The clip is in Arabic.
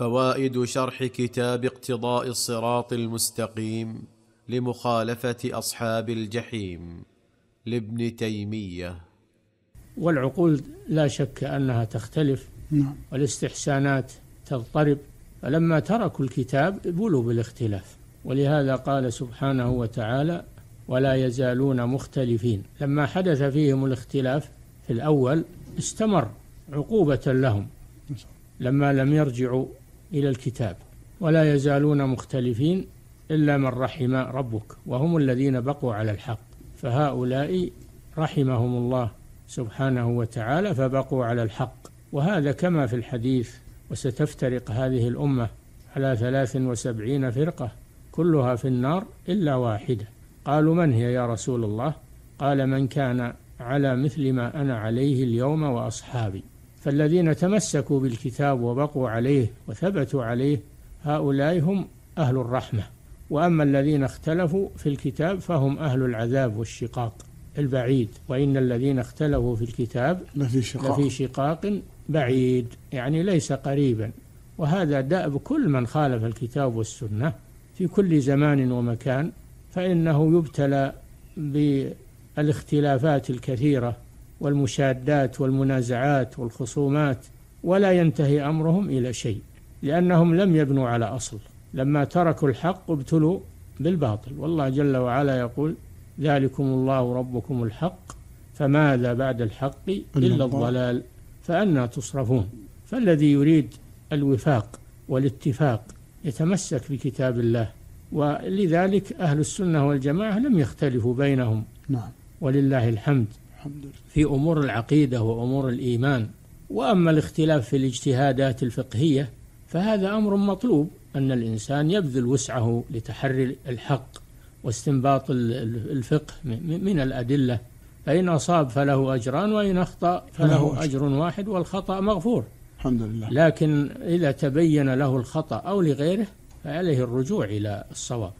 فوائد شرح كتاب اقتضاء الصراط المستقيم لمخالفة أصحاب الجحيم لابن تيمية. والعقول لا شك أنها تختلف نعم. والاستحسانات تضطرب. فلما تركوا الكتاب بلوا بالاختلاف ولهذا قال سبحانه وتعالى ولا يزالون مختلفين. لما حدث فيهم الاختلاف في الأول استمر عقوبة لهم. لما لم يرجعوا إلى الكتاب ولا يزالون مختلفين إلا من رحم ربك وهم الذين بقوا على الحق. فهؤلاء رحمهم الله سبحانه وتعالى فبقوا على الحق. وهذا كما في الحديث وستفترق هذه الأمة على ثلاث وسبعين فرقة كلها في النار إلا واحدة. قالوا من هي يا رسول الله؟ قال من كان على مثل ما أنا عليه اليوم وأصحابي. فالذين تمسكوا بالكتاب وبقوا عليه وثبتوا عليه هؤلاء هم أهل الرحمة. وأما الذين اختلفوا في الكتاب فهم أهل العذاب والشقاق البعيد. وإن الذين اختلفوا في الكتاب لفي شقاق. لفي شقاق بعيد يعني ليس قريبا. وهذا دأب كل من خالف الكتاب والسنة في كل زمان ومكان فإنه يبتلى بالإختلافات الكثيرة والمشادات والمنازعات والخصومات ولا ينتهي أمرهم إلى شيء لأنهم لم يبنوا على أصل. لما تركوا الحق ابتلوا بالباطل. والله جل وعلا يقول ذلكم الله ربكم الحق فماذا بعد الحق إلا الضلال؟ فأنا تصرفون. فالذي يريد الوفاق والاتفاق يتمسك بكتاب الله ولذلك أهل السنة والجماعة لم يختلفوا بينهم. نعم. ولله الحمد. في أمور العقيدة وأمور الإيمان وأما الاختلاف في الاجتهادات الفقهية فهذا أمر مطلوب أن الإنسان يبذل وسعه لتحري الحق واستنباط الفقه من الأدلة. فإن أصاب فله أجران وإن أخطأ فله أجر واحد والخطأ مغفور. الحمد لله. لكن إذا تبين له الخطأ أو لغيره فعليه الرجوع إلى الصواب.